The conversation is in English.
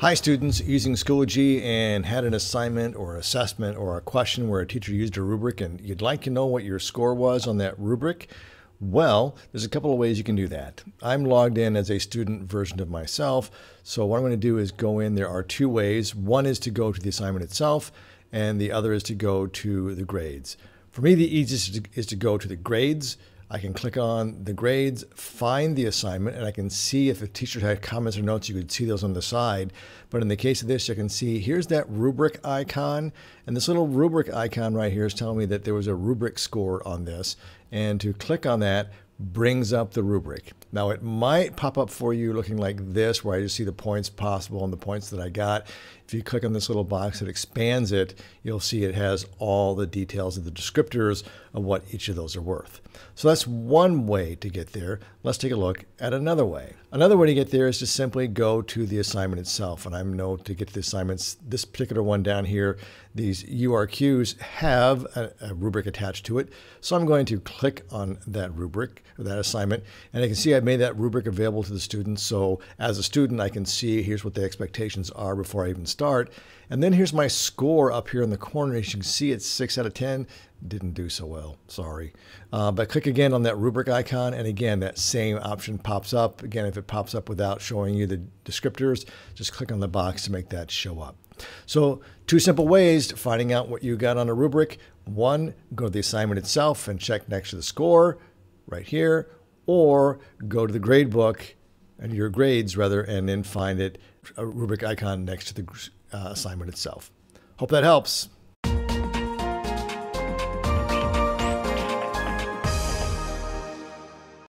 Hi students, using Schoology and had an assignment or assessment or a question where a teacher used a rubric and you'd like to know what your score was on that rubric? Well, there's a couple of ways you can do that. I'm logged in as a student version of myself, so what I'm going to do is go in. There are two ways. One is to go to the assignment itself, and the other is to go to the grades. For me, the easiest is to go to the grades I can click on the grades, find the assignment, and I can see if a teacher had comments or notes, you could see those on the side. But in the case of this, you can see here's that rubric icon. And this little rubric icon right here is telling me that there was a rubric score on this. And to click on that, brings up the rubric. Now it might pop up for you looking like this where I just see the points possible and the points that I got. If you click on this little box that expands it, you'll see it has all the details of the descriptors of what each of those are worth. So that's one way to get there. Let's take a look at another way. Another way to get there is to simply go to the assignment itself. And I know to get the assignments, this particular one down here, these URQs have a, a rubric attached to it. So I'm going to click on that rubric that assignment. And I can see I've made that rubric available to the students. So as a student, I can see here's what the expectations are before I even start. And then here's my score up here in the corner. As you can see, it's 6 out of 10. Didn't do so well, sorry. Uh, but click again on that rubric icon, and again, that same option pops up. Again, if it pops up without showing you the descriptors, just click on the box to make that show up. So two simple ways to finding out what you got on a rubric. One, go to the assignment itself and check next to the score right here, or go to the grade book and your grades rather, and then find it a rubric icon next to the uh, assignment itself. Hope that helps.